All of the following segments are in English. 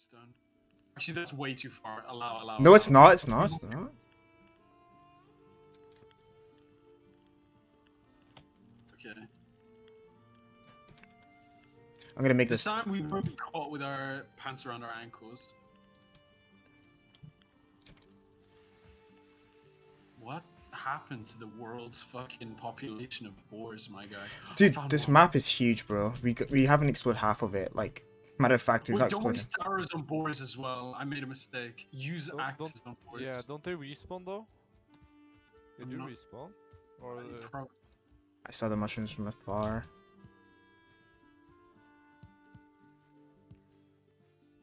stone. Actually, that's way too far. Allow, allow. No, it's not. It's not. It's not. Okay. I'm gonna make This this. time we won't be caught with our pants around our ankles. What happened to the world's fucking population of boars, my guy? Dude, this one. map is huge, bro. We we haven't explored half of it. Like, matter of fact, we've not don't explored. waste arrows on boars as well. I made a mistake. Use Don't- axes on boars. Yeah, don't they respawn though? They I'm do not- respawn? Or the... I saw the mushrooms from afar.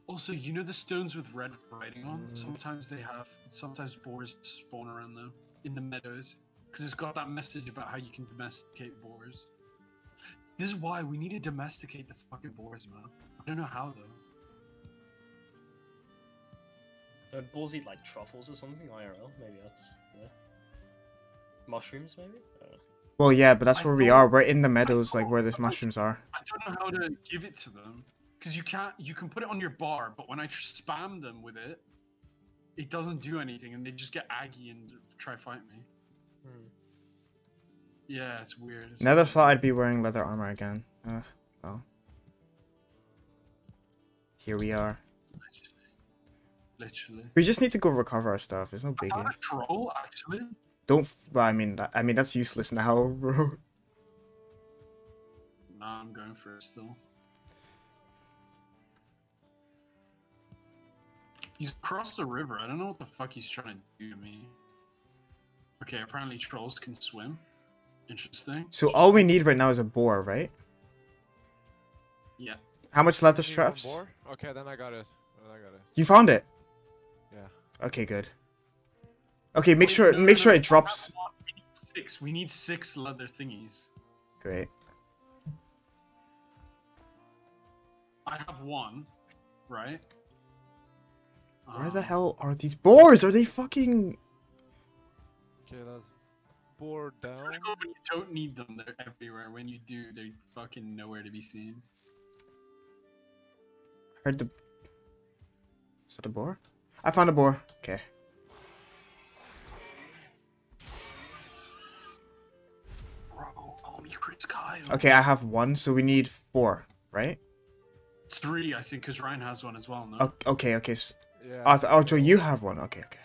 Also, you know the stones with red writing on? Mm. Sometimes they have, sometimes boars spawn around them in the meadows. Because it's got that message about how you can domesticate boars. This is why we need to domesticate the fucking boars, man. I don't know how though. Don't boars eat like truffles or something? IRL? Maybe that's. Yeah. Mushrooms, maybe? I don't know. Well, yeah, but that's where we are. We're in the meadows, like where the mushrooms are. I don't know how to give it to them. Because you can't, you can put it on your bar, but when I spam them with it, it doesn't do anything and they just get aggy and try fight me. Hmm. Yeah, it's weird. It's Never weird. thought I'd be wearing leather armor again. Uh, well. Here we are. Literally. We just need to go recover our stuff. It's no found a troll, actually. Don't. F- well, I mean, that, I mean that's useless now, bro. Nah, I'm going for it still. He's across the river. I don't know what the fuck he's trying to do to me. Okay, apparently trolls can swim. Interesting. So all we need right now is a boar, right? Yeah. How much leather straps? more? Okay, then I got it. Then I got it. You found it. Yeah. Okay, good. Okay, make Wait, sure no, no, make no, sure I it drops. We need six. We need six leather thingies. Great. I have one, right? Where the Um, hell are these boars? Are they fucking? Okay, that's boar down. Try to you don't need them. They're everywhere. When you do, they're fucking nowhere to be seen. Heard the. Is that a boar? I found a boar. Okay. Bro, homie Chris Kyle. Okay, I have one, so we need four, right? Three, I think, because Ryan has one as well. No. O- Okay, okay. s- Yeah. Oh, th- oh, Joe, you have one. Okay, okay.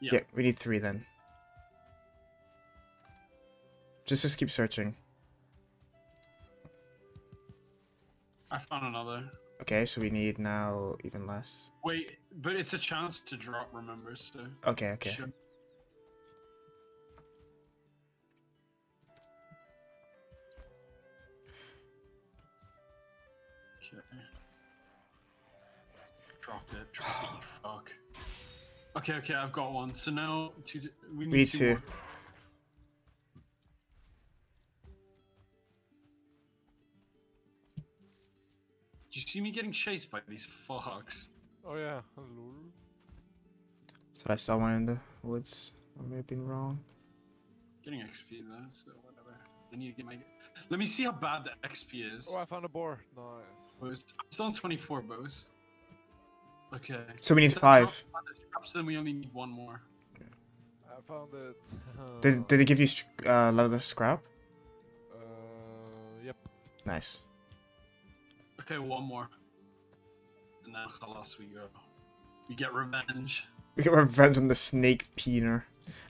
Yeah. Yeah, we need three then. Just just keep searching. I found another. Okay, so we need now even less. Wait, but it's a chance to drop. Remember, so. Okay, okay. Sure. Okay. Drop it. Drop it. Fuck. Okay, okay, I've got one. So now two. We need We need two. two. See me getting chased by these fucks? Oh yeah. Hello. So I saw one in the woods. I may have been wrong. Getting XP though, so whatever. I need to get my. Let me see how bad the XP is. Oh, I found a boar. Nice. Bows. I'm still on 24 bows. Okay. So we need So five. drop other then we only need one more. I found it. Did, did they give you st- uh, leather scrap? Uh, yep. Nice. Okay, one more. And then khalas we go. We get revenge. We get revenge on the snake peener.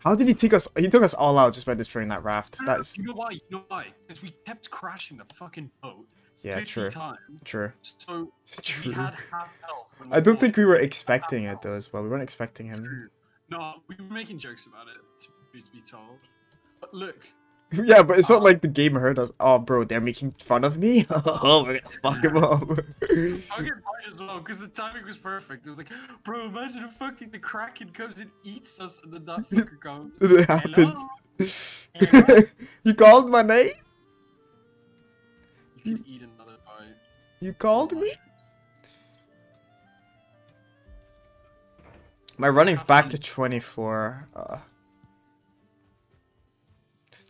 How did he take us? He took us all out just by destroying that raft. Ah, that's You know why? You know why? Because we kept crashing the fucking boat. yeah, 50 true, times. true, So true. we had half health. I don't think we were expecting it though. As well, we weren't expecting him. True. No, we were making jokes about it, to be told. But look, yeah, but it's not like the game heard us. Oh, bro, they're making fun of me. oh, we're gonna fuck him up. I get mine as well because the timing was perfect. It was like, bro, imagine if fucking the Kraken comes and eats us, and then that fucker comes. it happened. Hello? you called my name. You can eat another bite. You called me. My running's back to 24. Uh,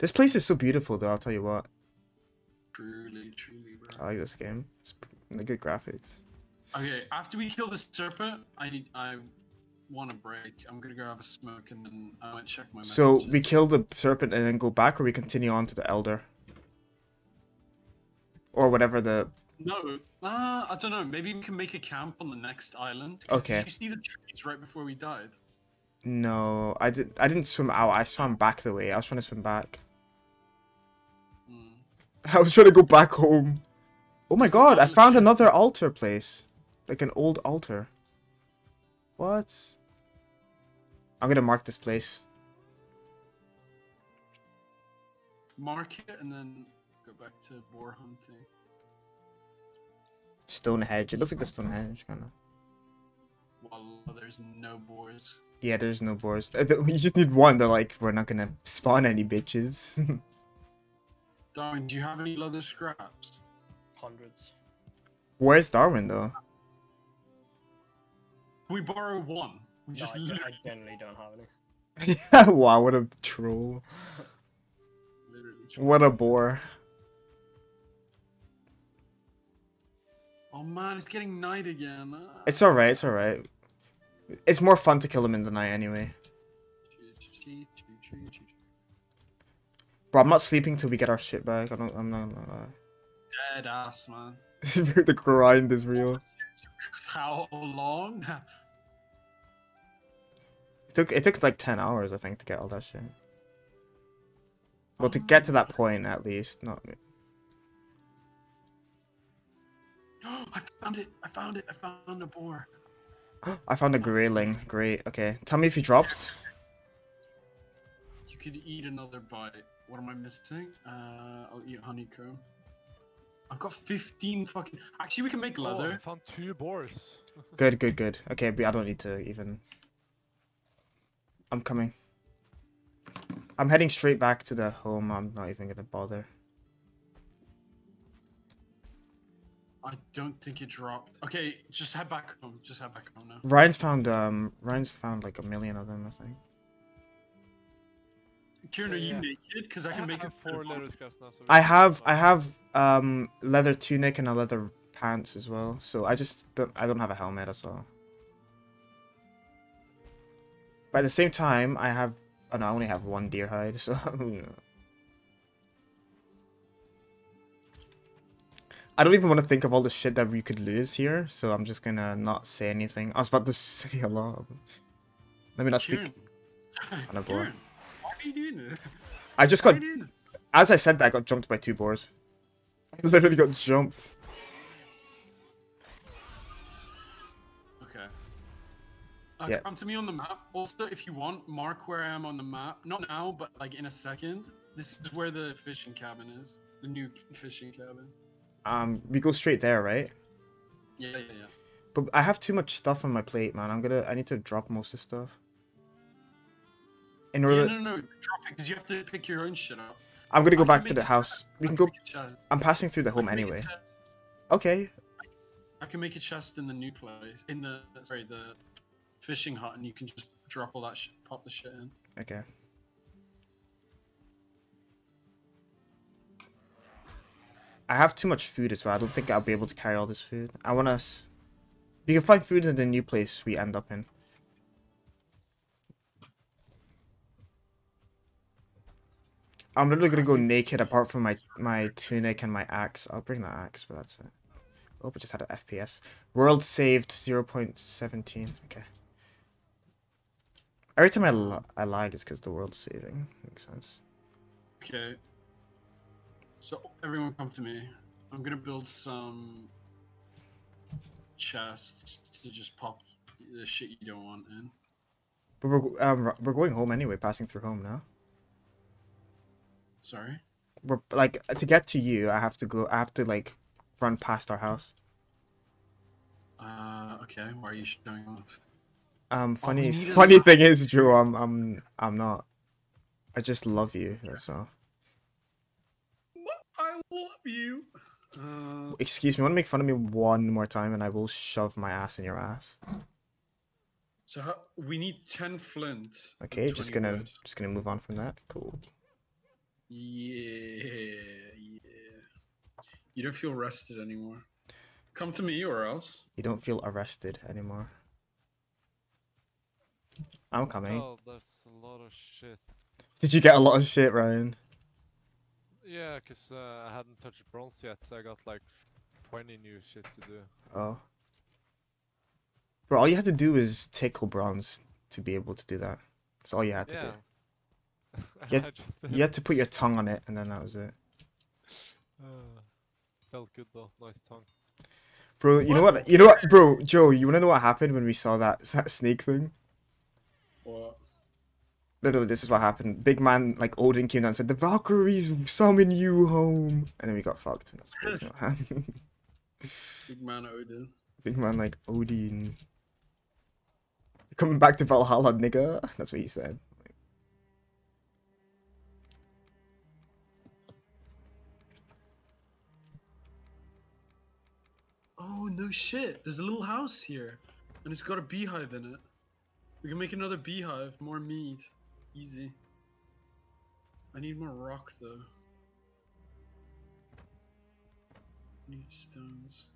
this place is so beautiful, though. I'll tell you what. Truly, truly, bro. I like this game. It's the good graphics. Okay, after we kill the serpent, I need I want a break. I'm gonna go have a smoke and then I might check my Messages. So we kill the serpent and then go back, or we continue on to the elder, or whatever the. No, uh, I don't know. Maybe we can make a camp on the next island. Okay. Did you see the trees right before we died? No, I did. I didn't swim out. I swam back the way. I was trying to swim back. I was trying to go back home. Oh my god! I found another altar place, like an old altar. What? I'm gonna mark this place. Mark it and then go back to boar hunting. Stonehenge. It looks like the Stonehenge, kind of. While there's no boars. Yeah, there's no boars. Uh, You just need one. They're like, we're not gonna spawn any bitches. Darwin, do you have any leather scraps? Hundreds. Where's Darwin though? We borrow one. We No, just I, literally, I generally don't have any. yeah, wow, what a troll. literally What a bore. Oh man, it's getting night again. Ah. It's alright, it's alright. It's more fun to kill him in the night anyway. Bro, I'm not sleeping till we get our shit back. I don't, I'm not gonna lie. Dead ass, man. the grind is real. How long? It took it took like ten hours, I think, to get all that shit. Well, to get to that point at least, not. I found it! I found it! I found a boar. I found a Greyling. Great. Okay, tell me if he drops. You could eat another bite. What am I missing? Uh, I'll eat honeycomb. I've got 15 fucking. Actually, we can make Oh, I leather. found two boars. Good, good, good. Okay, but I don't need to even. I'm coming. I'm heading straight back to the home. I'm not even gonna bother. I don't think it dropped. Okay, just head back home. Just head back home now. Ryan's found um Ryan's found like a million of them, I think. Kieran, are you yeah. naked? Because I can make have it four leather scraps now. So I have I have um leather tunic and a leather pants as well. So I just don't I don't have a helmet that's all. But at the same time, I have oh no, I only have one deer hide, so I don't even want to think of all the shit that we could lose here, so I'm just gonna not say anything. I was about to say a lot. Let me not speak. Kieran. On a boar. Kieran, why are you doing this? I just got you doing this? as I said that I got jumped by two boars. I literally got jumped. Okay. Uh, Yeah. Come to me on the map. Also, if you want, mark where I am on the map. Not now, but like in a second. This is where the fishing cabin is. The new fishing cabin. Um, we go straight there, right? Yeah, yeah, yeah. But I have too much stuff on my plate, man. I'm gonna. I need to drop most of the stuff. In Yeah, order, no, no, no, drop it because you have to pick your own shit up. I'm gonna go I back to the house. We I can go. make a chest. I'm passing through the home can anyway. Okay. I can make a chest in the new place, in the sorry, the fishing hut, and you can just drop all that shit, pop the shit in. Okay. I have too much food as well. I don't think I'll be able to carry all this food. I want us. We can find food in the new place we end up in. I'm literally gonna go naked apart from my my tunic and my axe. I'll bring that axe, but that's it. Oh, I just had an FPS. World saved 0.17. Okay. Every time I, I lag, it's because the world's saving. Makes sense. Okay. So everyone, come to me. I'm gonna build some chests to just pop the shit you don't want in. But we're um we're going home anyway, passing through home now. Sorry. We're like to get to you. I have to go. I have to like run past our house. Uh, okay. Why are you showing off? Um, Oh, funny need a funny map. thing is, Drew, I'm I'm I'm not. I just love you. That's all. What? I love you. Uh, Excuse me. Want to make fun of me one more time, and I will shove my ass in your ass. so how, we need ten flint. Okay, just gonna wood. just gonna move on from that. Cool. Yeah, yeah. You don't feel rested anymore. Come to me or else. You don't feel arrested anymore. I'm coming. Oh, that's a lot of shit. Did you get a lot of shit, Ryan? Yeah, cause uh, I hadn't touched bronze yet, so I got like 20 new shit to do. Oh. Bro, all you had to do was tickle bronze to be able to do that. That's all you had to yeah. do. Yeah. Yeah, I just did. You had to put your tongue on it, and then that was it. Uh, felt good though. Nice tongue. Bro, you know what? You know what, bro, Joe? You wanna know what happened when we saw that that snake thing? What? Literally, this is what happened. Big man, like Odin, came down and said, "The Valkyries summon you home," and then we got fucked. And that's basically what happened. Big man Odin. Big man, like Odin, coming back to Valhalla, nigga. That's what he said. Oh no shit! There's a little house here, and it's got a beehive in it. We can make another beehive, more meat, easy. I need more rock though. Need stones.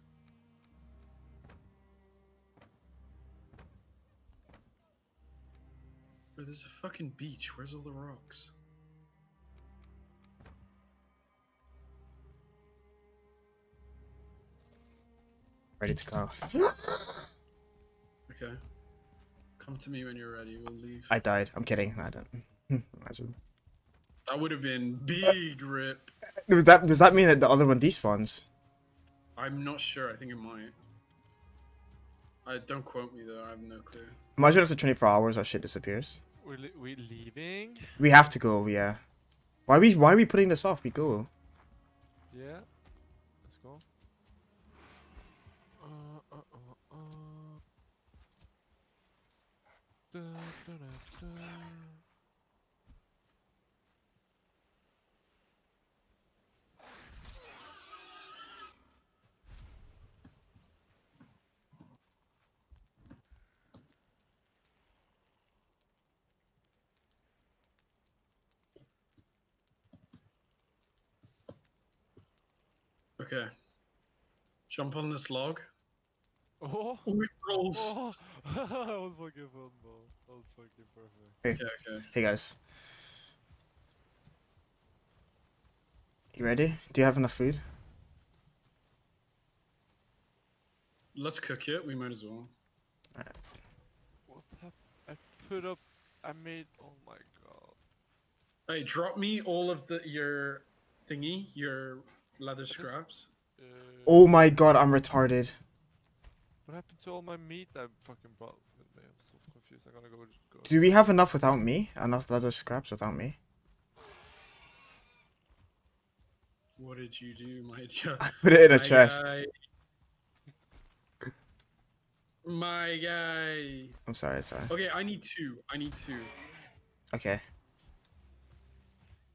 Bro, there's a fucking beach. Where's all the rocks? Ready to go. Okay. Come to me when you're ready. We'll leave. I died. I'm kidding. I don't. Imagine. That would have been big rip. Does that does that mean that the other one despawns? I'm not sure. I think it might. I don't quote me though. I have no clue. Imagine after 24 hours our shit disappears. We're, li- we leaving? We have to go. Yeah. Why are we why are we putting this off? We go. Yeah. Let's go. Uh, uh, uh, uh. Da, da, da. Okay. Jump on this log. Oh! Rolls. Oh! that was fucking fun, bro. That was fucking perfect. Okay, okay. Hey guys. You ready? Do you have enough food? Let's cook it. We might as well. What happened? I put up. I made. Oh my god. Hey, drop me all of the your thingy, your leather scraps. Uh, Oh my god, I'm retarded. What happened to all my meat I fucking brought with me? I'm so confused. I'm gonna go. go. Do we have enough without me? Enough leather scraps without me? What did you do, my guy? I put it in a My chest. guy. My guy. I'm sorry, sorry. Okay, I need two. I need two. Okay.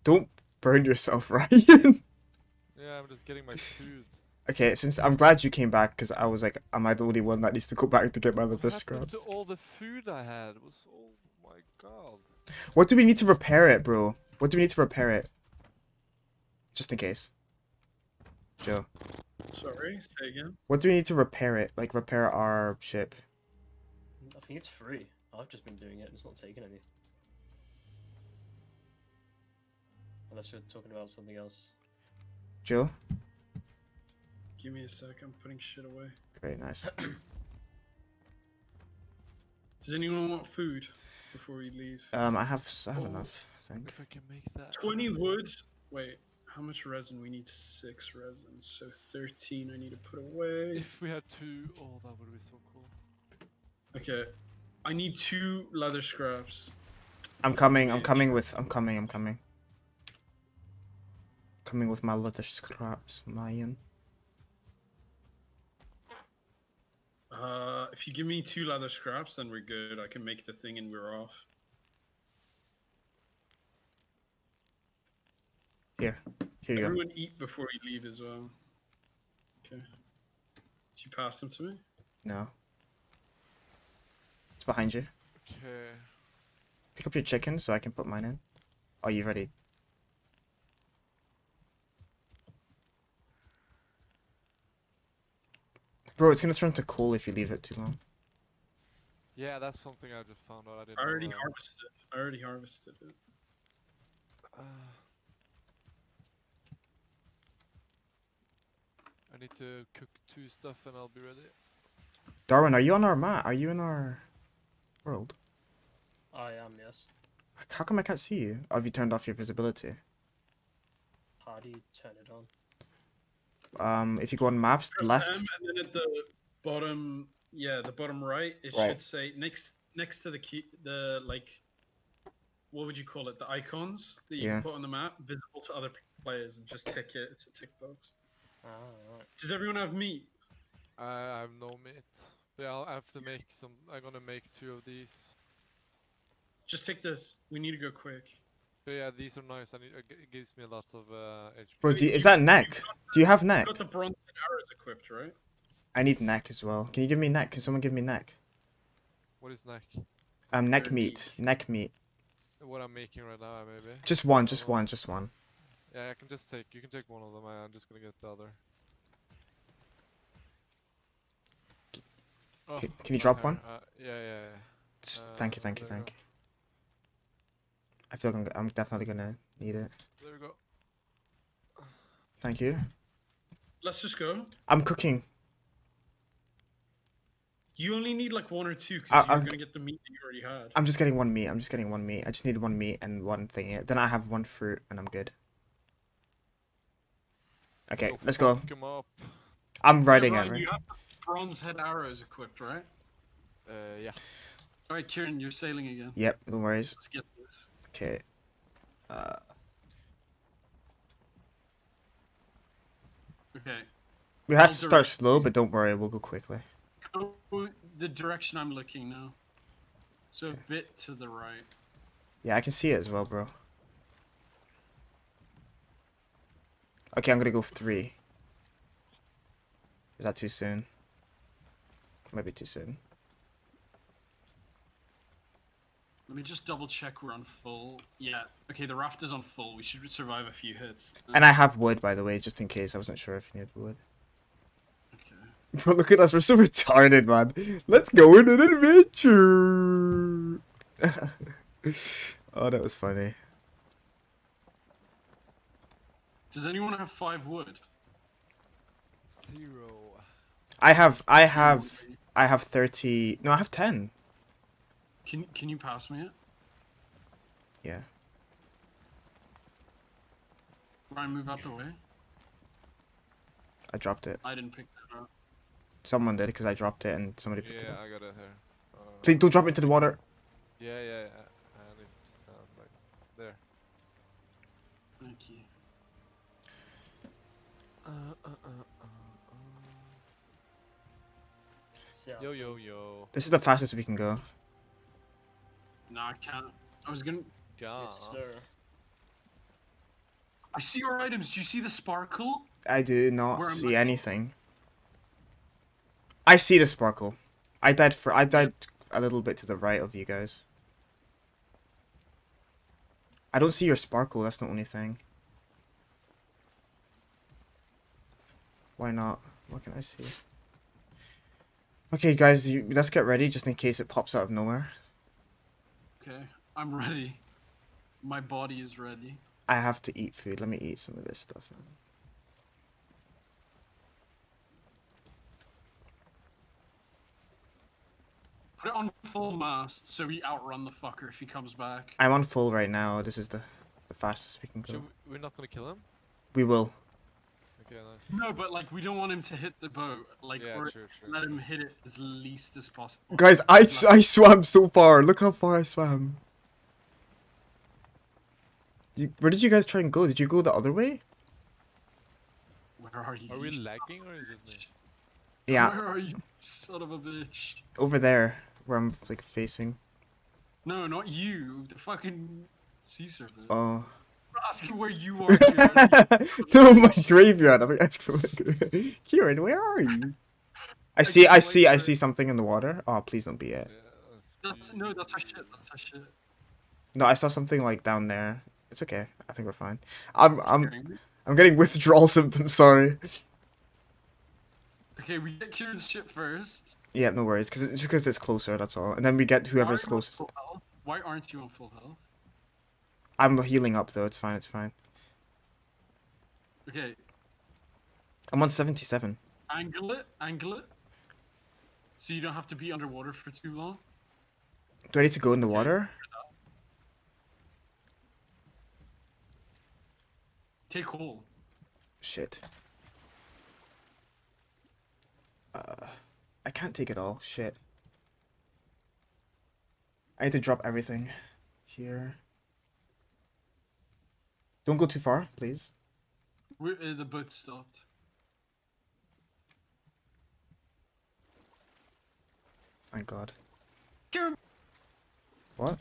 Don't burn yourself, Ryan. Yeah, I'm just getting my food. Okay, since I'm glad you came back because I was like, am I the only one that needs to go back to get my What leather happened scraps? to all the food I had? It was oh my god. What do we need to repair it, bro? What do we need to repair it? Just in case. Joe. Sorry, say again. What do we need to repair it? Like repair our ship? I think it's free. I've just been doing it and it's not taking any. Unless you're talking about something else. Joe? Give me a sec. I'm putting shit away. Great, nice. Does anyone want food before we leave? Um, I have I have Oh. enough, I think. If I can make that. 20 wood. Wait, how much resin? We need six resin. So 13 I need to put away. If we had two, oh, that would be so cool. Okay. I need two leather scraps. I'm coming. I'm coming with. I'm coming. I'm coming. Coming with my leather scraps, Mayan. Uh, if you give me two leather scraps, then we're good. I can make the thing and we're off. Here, here you go. Everyone eat before you leave as well. Okay. Did you pass them to me? No. It's behind you. Okay. Pick up your chicken so I can put mine in. Are you ready? Bro, it's gonna turn to coal if you leave it too long. Yeah, that's something I just found out. I didn't. I already know that. harvested. I already harvested it. Uh, I need to cook two stuff and I'll be ready. Darwin, are you on our map? Are you in our world? I am, yes. How come I can't see you? Have you turned off your visibility? How do you turn it on? Um, if you go on maps, Press left. M, and then at the bottom, yeah, the bottom right, it Right. should say next next to the key, the like, what would you call it? The icons that you Yeah. can put on the map, visible to other players, and just tick it. It's a tick box. Ah, right. Does everyone have meat? I I have no meat. But yeah, I'll have to make some. I'm gonna make two of these. Just take this. We need to go quick. But yeah, these are nice. I need. It gives me lots of uh, HP. Bro, do you, is that neck? Do you have neck? Got the bronze arrows equipped, right? I need neck as well. Can you give me neck? Can someone give me neck? What is neck? Um, neck Your meat. Neck meat. What I'm making right now, maybe. Just one, just Uh, one, just one. Yeah, I can just take. You can take one of them. I- I'm just gonna get the other. Oh, Can- can you drop here. one? Uh, yeah, yeah, yeah. Just, thank you, Uh, thank you, thank you. I feel like I'm, I'm definitely gonna need it. There we go. Thank you. Let's just go. I'm cooking. You only need like one or two I- because you're I'm- gonna get the meat that you already had. I'm just getting one meat. I'm just getting one meat. I just need one meat and one thing. Then I have one fruit and I'm good. Okay, let's go. fuck 'em up. I'm Yeah, writing it, right? You have bronze head arrows equipped, right? Uh, yeah. All right, Kieran, you're sailing again. Yep, no worries. Let's get this. Okay. Uh, Okay. we have I'll to start slow, but don't worry, we'll go quickly. Go the direction I'm looking now. So a bit to the right. Yeah, I can see it as well, bro. Okay, I'm gonna go three. Is that too soon? Might be too soon. Let me just double check we're on full. Yeah. Okay, the raft is on full. We should survive a few hits. And I have wood, by the way, just in case. I wasn't sure if you needed wood. Okay. Bro, look at us. We're so retarded, man. Let's go on an adventure. oh, that was funny. Does anyone have five wood? Zero. I have, I have, I have 30. No, I have 10. Can Can you pass me it? Yeah. Ryan, move out the way. I dropped it. I didn't pick that up. Someone did because I dropped it and somebody picked it up. Yeah, up. I got it here. Uh, Please don't drop it into the water. Yeah, yeah, yeah. I need to stand like there. Thank you. Uh, uh, uh, uh, uh. Yo, yo, yo. This is the fastest we can go. No, I can't. I was gonna. Yes, sir. I see your items. Do you see the sparkle? I do not Where see I? anything. I see the sparkle. I died for. I died a little bit to the right of you guys. I don't see your sparkle. That's the only thing. Why not? What can I see? Okay, guys, you, let's get ready just in case it pops out of nowhere. Okay, I'm ready. My body is ready. I have to eat food. Let me eat some of this stuff. Now. Put it on full mast so we outrun the fucker if he comes back. I'm on full right now. This is the the fastest we can go. Should we, we're not gonna kill him? We will. Okay, nice. No, but like we don't want him to hit the boat. Like yeah, or sure, sure. let sure. him hit it as least as possible. Guys, I, I swam so far. Look how far I swam. You, where did you guys try and go? Did you go the other way? Where are you? Are we lagging or is it me? Yeah, Where are you, son of a bitch? over there, where I'm like facing. No, not you. The fucking sea serpent. Oh. Asking where you are. No, my graveyard. I'm asking for my graveyard. Kieran, where are you? I see, I see, I see something in the water. Oh, please don't be it. that's no, that's our shit. That's our shit. No, I saw something like down there. It's okay. I think we're fine. I'm, I'm, I'm getting withdrawal symptoms. Sorry. Okay, we get Kieran's ship first. Yeah, no worries, because just because it's closer, that's all. And then we get whoever's are you on closest. Why aren't you on full health? I'm healing up though. It's fine. It's fine. Okay, I'm on 77. angle it, angle it. So you don't have to be underwater for too long. Do I need to go in the water? Take hold. Shit. Uh, I can't take it all. Shit. I need to drop everything here. Don't go too far, please. We're, uh, the boat stopped. Thank God. What?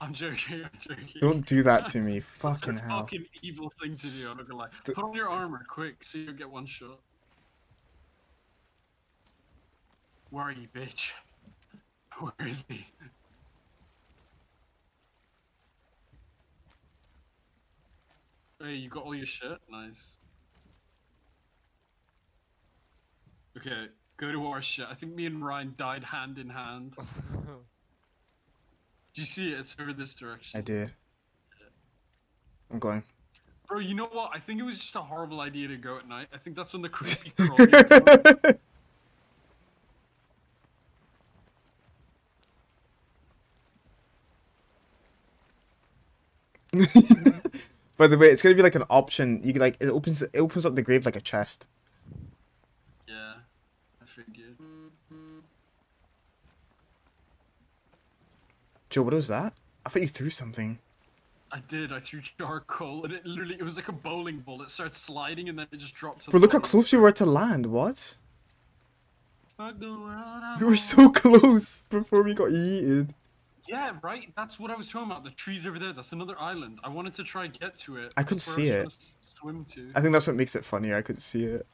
I'm joking, I'm joking. Don't do that to me. Fucking hell. fucking evil thing to do, I'm not gonna lie. D- Put on your armor, quick, so you get one shot. Where are you, bitch? Where is he? Hey, you got all your shit? Nice. Okay, go to our shit. I think me and Ryan died hand in hand. Do you see it? It's over this direction. I do. I'm going. Bro, you know what? I think it was just a horrible idea to go at night. I think that's when the creepy crawlies come. By the way, it's gonna be like an option. You can like it opens it opens up the grave like a chest. Yeah, I figured. Joe, what was that? I thought you threw something. I did. I threw charcoal, and it literally it was like a bowling ball. It started sliding, and then it just dropped. The look how close you were to land. What? Fuck the world, We were so close before we got eaten. Yeah, right. That's what I was talking about. The trees over there. That's another island. I wanted to try and get to it. I couldn't see was it. trying to s- Swim to. I think that's what makes it funny. I couldn't see it.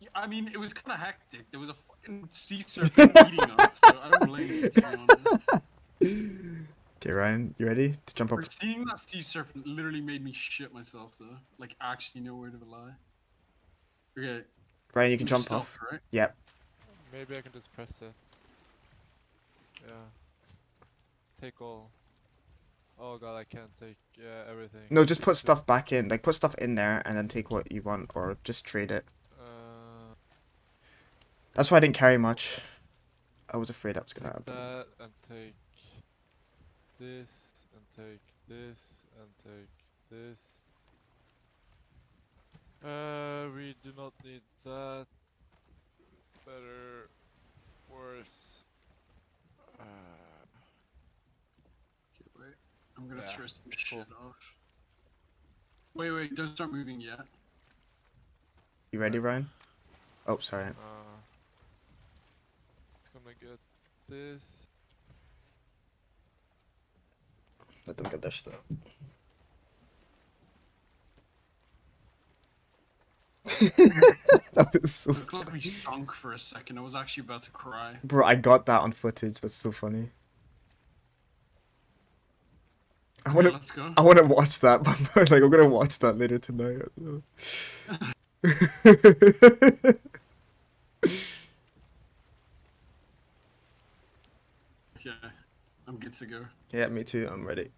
Yeah, I mean, it was kind of hectic. There was a fucking sea serpent eating us, so I don't blame you. To be honest. Okay, Ryan, you ready to jump up? Bro, Seeing that sea serpent literally made me shit myself, though. Like, actually, no word of a lie. Okay. Ryan, you can jump stopped, off. Right? Yep. Maybe I can just press it. Yeah. Take all. Oh god, I can't take uh, everything. No, just put stuff back in. Like, put stuff in there and then take what you want, or just trade it. Uh, That's why I didn't carry much. I was afraid that was gonna take happen. that and take this and take this and take this. Uh, we do not need that. Better, worse. Uh. I'm gonna Yeah, throw some it's cool. shit off. Wait, wait, don't start moving yet. You ready, Ryan? Oh, sorry. uh, it's gonna get this. Let them get their stuff. that was so. Looked like we sunk for a second. I was actually about to cry. Bro, I got that on footage. That's so funny. I wanna, let's. I wanna watch that, like I'm gonna watch that later tonight. I don't know. Okay, I'm good to go. yeah, me too. I'm ready.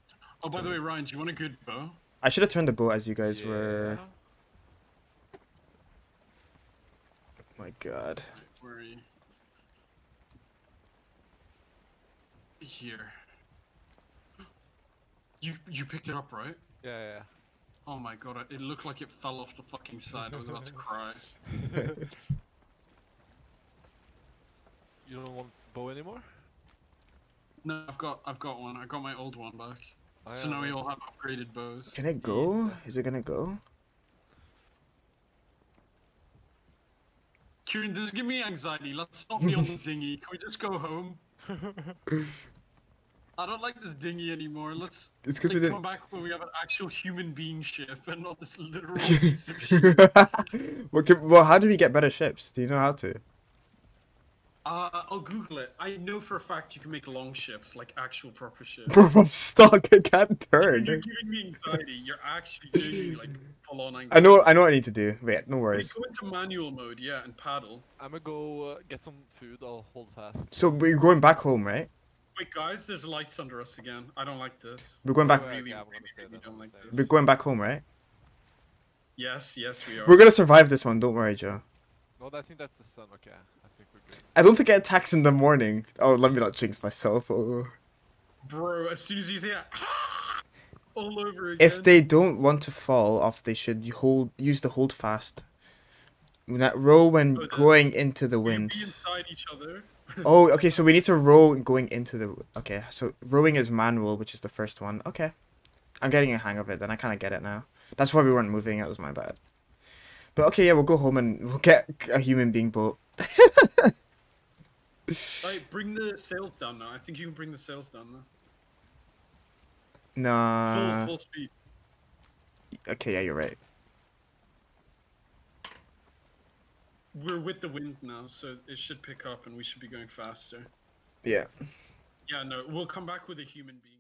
Oh, by the way, Ryan, do you want a good bow? I should have turned the bow as you guys were. Yeah. Oh my god. Right, where are you? Here. You you picked it up, right? Yeah, yeah. Oh my god, it looked like it fell off the fucking side. I was about to cry. you don't want bow anymore? No, I've got I've got one. I got my old one back. I So now we all have upgraded bows. Can it go? Is it gonna go? Kieran, this is giving me anxiety. Let's not be on the dinghy. Can we just go home? I don't like this dinghy anymore. Let's It's because like, we come didn't. back when we have an actual human being ship and not this literal piece of shit. well, can, well, how do we get better ships? Do you know how to? Uh, I'll Google it. I know for a fact you can make long ships, like actual proper ships. Bro, I'm stuck. I can't turn. You're giving me anxiety. You're actually giving me like full on angry. I know. I know what I need to do. Wait, no Wait, worries. Go into manual mode, yeah, and paddle. I'm gonna go uh, get some food. I'll hold fast. So we're going back home, right? Wait, guys, there's lights under us again. I don't like this. We're going back. Oh, yeah, Really, okay, I'm really, gonna stay really don't like this. We're going back home, right? Yes, yes, we are. We're gonna survive this one. Don't worry, Joe. No, I think that's the sun. Okay, I think we're good. I don't think it attacks in the morning. Oh, let me not jinx myself. Oh. Bro, as soon as you say it, all over again. If they don't want to fall off, they should hold use the hold fast. That row when Oh, going into the wind. be inside each other. Oh, okay. So we need to row going into the. Okay, so rowing is manual, which is the first one. Okay, I'm getting a hang of it. Then I kind of get it now. That's why we weren't moving. That was my bad. But okay, yeah, we'll go home and we'll get a human being boat. Like, bring the sails down now. I think you can bring the sails down now. Nah. full, full speed. Okay, yeah, you're right. We're with the wind now, so it should pick up and we should be going faster. Yeah. Yeah, no, we'll come back with a human being.